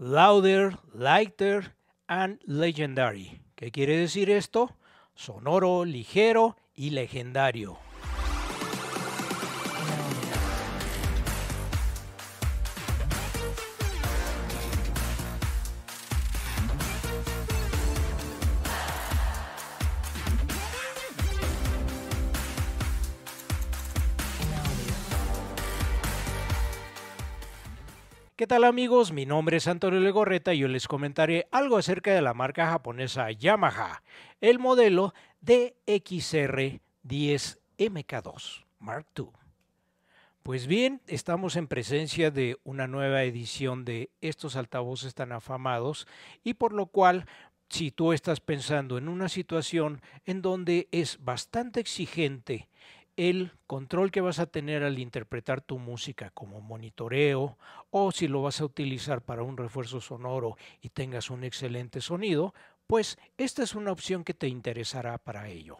louder, lighter and legendary. ¿Qué quiere decir esto? Sonoro, ligero y legendario. ¿Qué tal amigos? Mi nombre es Antonio Legorreta y yo les comentaré algo acerca de la marca japonesa Yamaha, el modelo DXR10MK2 Mark II. Pues bien, estamos en presencia de una nueva edición de estos altavoces tan afamados y por lo cual si tú estás pensando en una situación en donde es bastante exigente el control que vas a tener al interpretar tu música como monitoreo o si lo vas a utilizar para un refuerzo sonoro y tengas un excelente sonido, pues esta es una opción que te interesará para ello.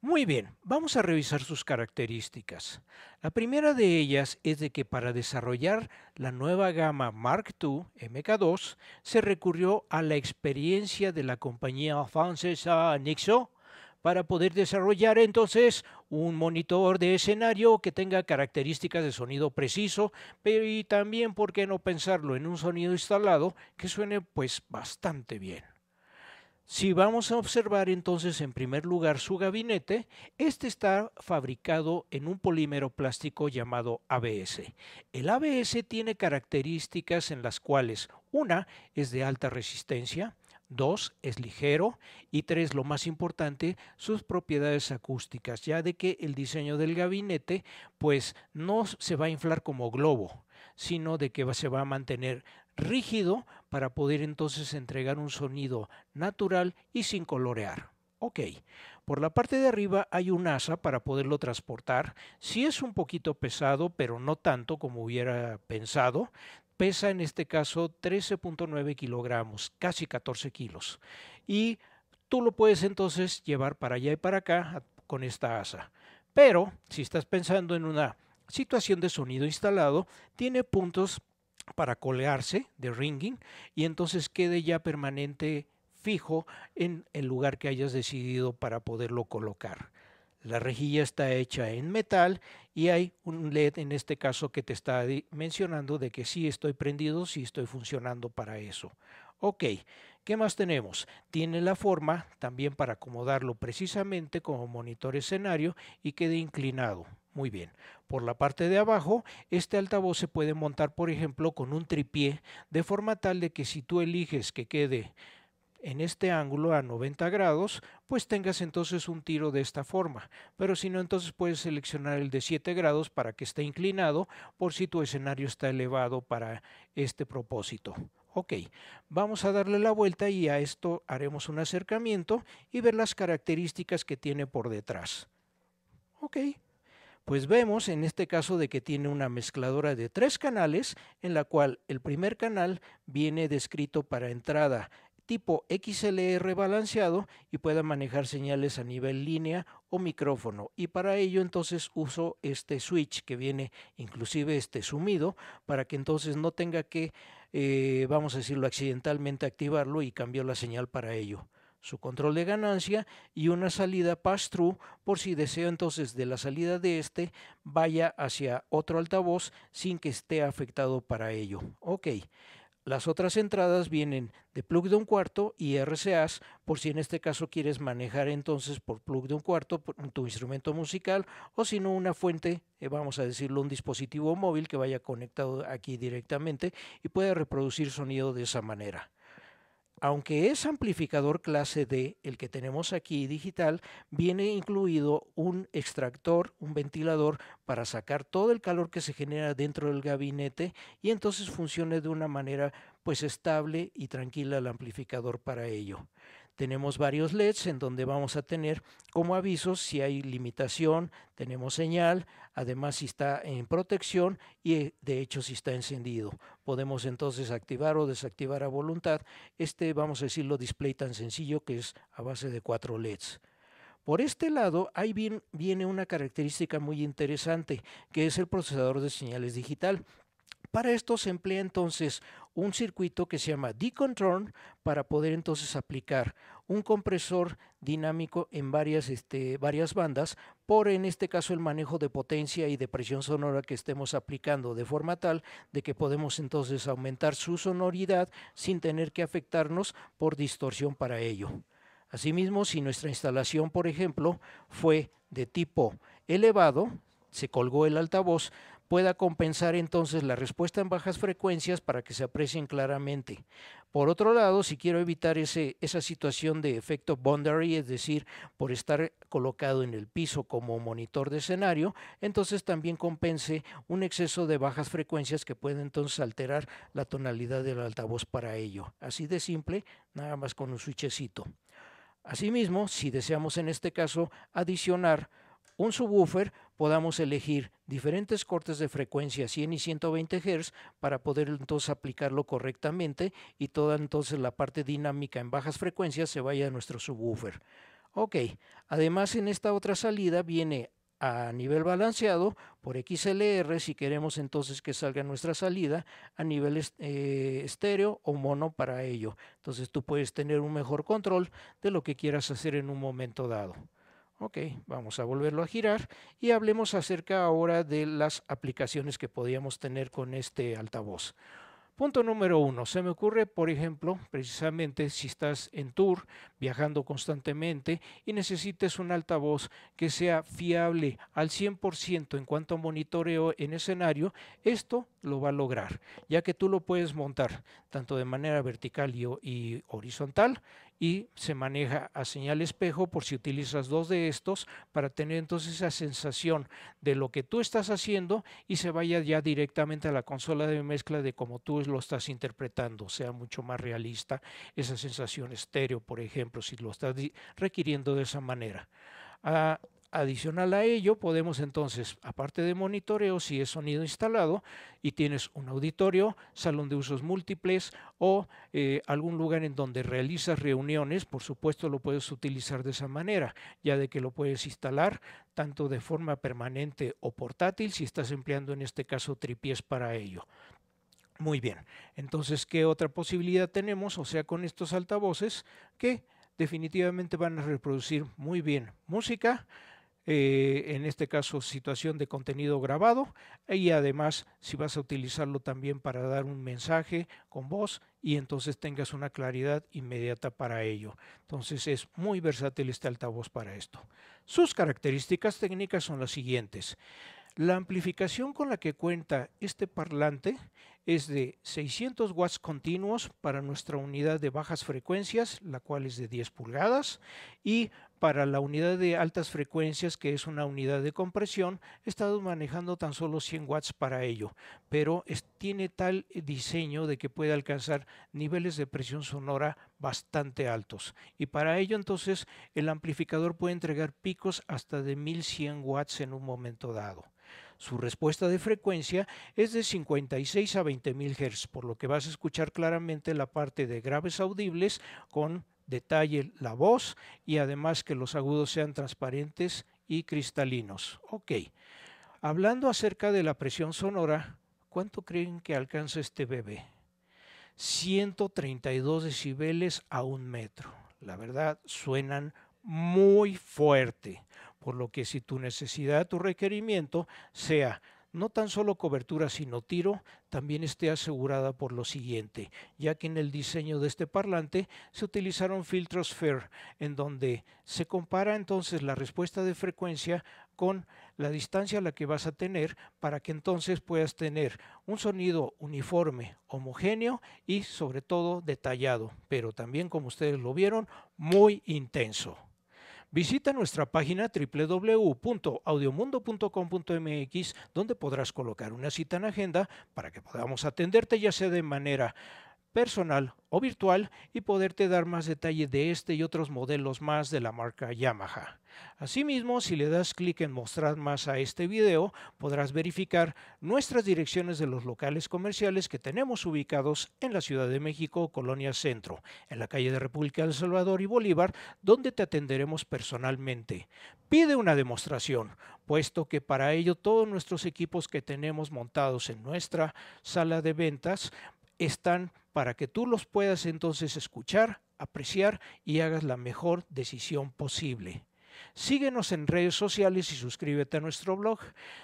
Muy bien, vamos a revisar sus características. La primera de ellas es de que para desarrollar la nueva gama Mark II MK2 se recurrió a la experiencia de la compañía francesa Nixo para poder desarrollar entonces un monitor de escenario que tenga características de sonido preciso, pero y también, ¿por qué no pensarlo en un sonido instalado que suene pues bastante bien? Si vamos a observar entonces en primer lugar su gabinete, este está fabricado en un polímero plástico llamado ABS. El ABS tiene características en las cuales una es de alta resistencia, Dos, es ligero. Y tres, lo más importante, sus propiedades acústicas, ya de que el diseño del gabinete pues no se va a inflar como globo, sino de que se va a mantener rígido para poder entonces entregar un sonido natural y sin colorear. Ok, por la parte de arriba hay un asa para poderlo transportar. Sí es un poquito pesado, pero no tanto como hubiera pensado pesa en este caso 13.9 kilogramos, casi 14 kilos. Y tú lo puedes entonces llevar para allá y para acá con esta asa. Pero si estás pensando en una situación de sonido instalado, tiene puntos para colgarse de ringing y entonces quede ya permanente fijo en el lugar que hayas decidido para poderlo colocar. La rejilla está hecha en metal y hay un LED en este caso que te está mencionando de que sí estoy prendido, sí estoy funcionando para eso. Ok, ¿qué más tenemos? Tiene la forma también para acomodarlo precisamente como monitor escenario y quede inclinado. Muy bien. Por la parte de abajo, este altavoz se puede montar, por ejemplo, con un tripié, de forma tal de que si tú eliges que quede en este ángulo a 90 grados, pues tengas entonces un tiro de esta forma. Pero si no, entonces puedes seleccionar el de 7 grados para que esté inclinado por si tu escenario está elevado para este propósito. Ok, vamos a darle la vuelta y a esto haremos un acercamiento y ver las características que tiene por detrás. Ok, pues vemos en este caso de que tiene una mezcladora de tres canales en la cual el primer canal viene descrito para entrada tipo XLR balanceado y pueda manejar señales a nivel línea o micrófono. Y para ello entonces uso este switch que viene inclusive este sumido para que entonces no tenga que, eh, vamos a decirlo, accidentalmente activarlo y cambiar la señal para ello su control de ganancia y una salida pass-through por si deseo entonces de la salida de este vaya hacia otro altavoz sin que esté afectado para ello. Ok, las otras entradas vienen de plug de un cuarto y RCAs, por si en este caso quieres manejar entonces por plug de un cuarto tu instrumento musical o si no una fuente, eh, vamos a decirlo, un dispositivo móvil que vaya conectado aquí directamente y pueda reproducir sonido de esa manera aunque es amplificador clase D, el que tenemos aquí digital, viene incluido un extractor, un ventilador para sacar todo el calor que se genera dentro del gabinete y entonces funcione de una manera pues estable y tranquila el amplificador para ello. Tenemos varios LEDs en donde vamos a tener como avisos si hay limitación, tenemos señal, además si está en protección y eh, de hecho si está encendido. Podemos entonces activar o desactivar a voluntad este, vamos a decirlo, display tan sencillo que es a base de cuatro LEDs. Por este lado, ahí viene una característica muy interesante, que es el procesador de señales digital. Para esto se emplea entonces un circuito que se llama D-Control para poder entonces aplicar un compresor dinámico en varias, este, varias bandas por en este caso el manejo de potencia y de presión sonora que estemos aplicando de forma tal de que podemos entonces aumentar su sonoridad sin tener que afectarnos por distorsión para ello. Asimismo, si nuestra instalación, por ejemplo, fue de tipo elevado, se colgó el altavoz, pueda compensar entonces la respuesta en bajas frecuencias para que se aprecien claramente. Por otro lado, si quiero evitar ese, esa situación de efecto boundary, es decir, por estar colocado en el piso como monitor de escenario, entonces también compense un exceso de bajas frecuencias que puede entonces alterar la tonalidad del altavoz para ello. Así de simple, nada más con un switchecito. Asimismo, si deseamos en este caso adicionar un subwoofer, podamos elegir diferentes cortes de frecuencia 100 y 120 Hz para poder entonces aplicarlo correctamente y toda entonces la parte dinámica en bajas frecuencias se vaya a nuestro subwoofer. Ok, además en esta otra salida viene a nivel balanceado por XLR si queremos entonces que salga nuestra salida a nivel eh, estéreo o mono para ello. Entonces tú puedes tener un mejor control de lo que quieras hacer en un momento dado. Ok, vamos a volverlo a girar y hablemos acerca ahora de las aplicaciones que podíamos tener con este altavoz. Punto número uno, se me ocurre, por ejemplo, precisamente si estás en tour, viajando constantemente y necesites un altavoz que sea fiable al 100% en cuanto a monitoreo en escenario, esto lo va a lograr, ya que tú lo puedes montar tanto de manera vertical y, horizontal y se maneja a señal espejo por si utilizas dos de estos para tener entonces esa sensación de lo que tú estás haciendo y se vaya ya directamente a la consola de mezcla de cómo tú lo estás interpretando, sea mucho más realista esa sensación estéreo, por ejemplo, si lo estás requiriendo de esa manera. Ah, Adicional a ello, podemos entonces, aparte de monitoreo, si es sonido instalado y tienes un auditorio, salón de usos múltiples o eh, algún lugar en donde realizas reuniones, por supuesto lo puedes utilizar de esa manera, ya de que lo puedes instalar tanto de forma permanente o portátil, si estás empleando en este caso tripiés para ello. Muy bien, entonces, ¿qué otra posibilidad tenemos? O sea, con estos altavoces que definitivamente van a reproducir muy bien música, eh, en este caso situación de contenido grabado y además si vas a utilizarlo también para dar un mensaje con voz y entonces tengas una claridad inmediata para ello. Entonces es muy versátil este altavoz para esto. Sus características técnicas son las siguientes. La amplificación con la que cuenta este parlante es de 600 watts continuos para nuestra unidad de bajas frecuencias, la cual es de 10 pulgadas, y para la unidad de altas frecuencias, que es una unidad de compresión, he estado manejando tan solo 100 watts para ello, pero tiene tal diseño de que puede alcanzar niveles de presión sonora bastante altos. Y para ello entonces el amplificador puede entregar picos hasta de 1100 watts en un momento dado. Su respuesta de frecuencia es de 56 a 20.000 Hz, por lo que vas a escuchar claramente la parte de graves audibles con detalle la voz y además que los agudos sean transparentes y cristalinos. Ok, hablando acerca de la presión sonora, ¿cuánto creen que alcanza este bebé? 132 decibeles a un metro. La verdad, suenan muy fuerte, por lo que si tu necesidad, tu requerimiento sea no tan solo cobertura sino tiro también esté asegurada por lo siguiente, ya que en el diseño de este parlante se utilizaron filtros FAIR, en donde se compara entonces la respuesta de frecuencia con la distancia a la que vas a tener para que entonces puedas tener un sonido uniforme, homogéneo y sobre todo detallado, pero también como ustedes lo vieron, muy intenso. Visita nuestra página www.audiomundo.com.mx donde podrás colocar una cita en agenda para que podamos atenderte ya sea de manera personal o virtual y poderte dar más detalle de este y otros modelos más de la marca Yamaha. Asimismo, si le das clic en mostrar más a este video, podrás verificar nuestras direcciones de los locales comerciales que tenemos ubicados en la Ciudad de México, Colonia Centro, en la calle de República del Salvador y Bolívar, donde te atenderemos personalmente. Pide una demostración, puesto que para ello todos nuestros equipos que tenemos montados en nuestra sala de ventas están para que tú los puedas entonces escuchar, apreciar y hagas la mejor decisión posible. Síguenos en redes sociales y suscríbete a nuestro blog.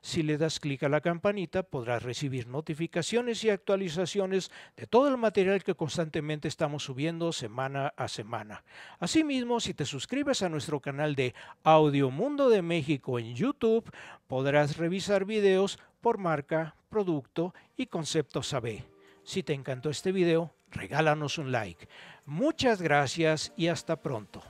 Si le das clic a la campanita podrás recibir notificaciones y actualizaciones de todo el material que constantemente estamos subiendo semana a semana. Asimismo, si te suscribes a nuestro canal de Audio Mundo de México en YouTube, podrás revisar videos por marca, producto y conceptos AB. Si te encantó este video, regálanos un like. Muchas gracias y hasta pronto.